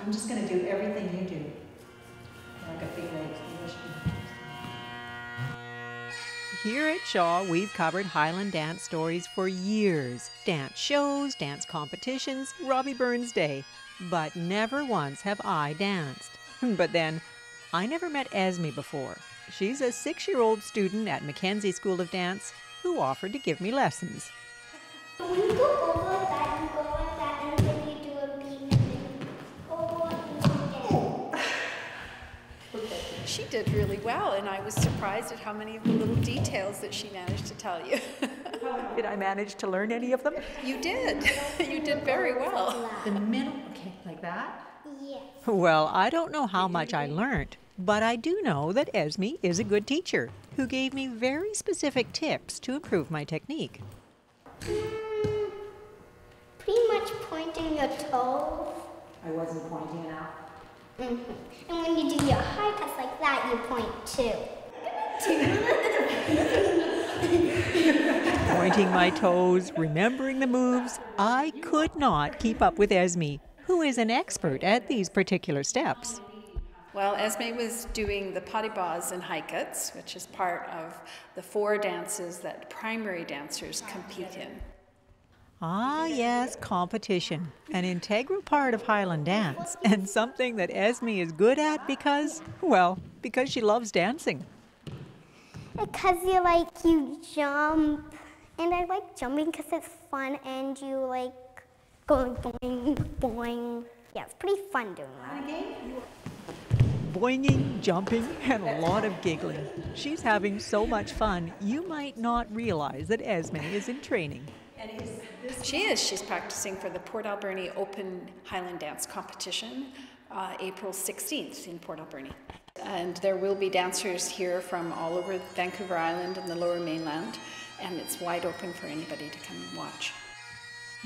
I'm just going to do everything you do. Like a female English. Here at Shaw, we've covered Highland dance stories for years dance shows, dance competitions, Robbie Burns Day. But never once have I danced. But then, I never met Esme before. She's a six year old student at Mackenzie School of Dance who offered to give me lessons. When you go over that, you go like that, and then you do a beat, and then over and again. She did really well, and I was surprised at how many of the little details that she managed to tell you. Did I manage to learn any of them? you did. you did very well. The middle, okay, like that. Yes. Well, I don't know how much I learned, but I do know that Esme is a good teacher who gave me very specific tips to improve my technique. Mm, pretty much pointing your toes. I wasn't pointing it out. Hmm And when you do your high cuts like that, you point too. Pointing my toes, remembering the moves, I could not keep up with Esme, who is an expert at these particular steps. Well, Esme was doing the pas de basque and high haikats, which is part of the four dances that primary dancers compete in. Ah, yes, competition, an integral part of Highland dance, and something that Esme is good at because, well, because she loves dancing. Because you like, you jump. And I like jumping because it's fun and you like going boing, boing. Yeah, it's pretty fun doing that. Boinging, jumping, and a lot of giggling. She's having so much fun, you might not realize that Esme is in training. She is. She's practicing for the Port Alberni Open Highland Dance Competition, uh, April 16th in Port Alberni. And there will be dancers here from all over Vancouver Island and the lower mainland, and it's wide open for anybody to come and watch.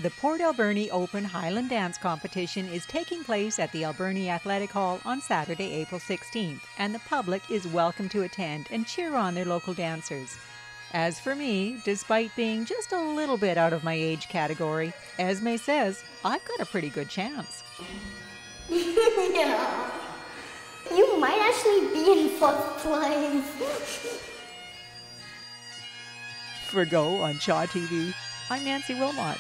The Port Alberni Open Highland Dance Competition is taking place at the Alberni Athletic Hall on Saturday, April 16th, and the public is welcome to attend and cheer on their local dancers. As for me, despite being just a little bit out of my age category, Esme says I've got a pretty good chance. yeah. You might actually be in fourth place. For Go on Shaw TV, I'm Nancy Wilmot.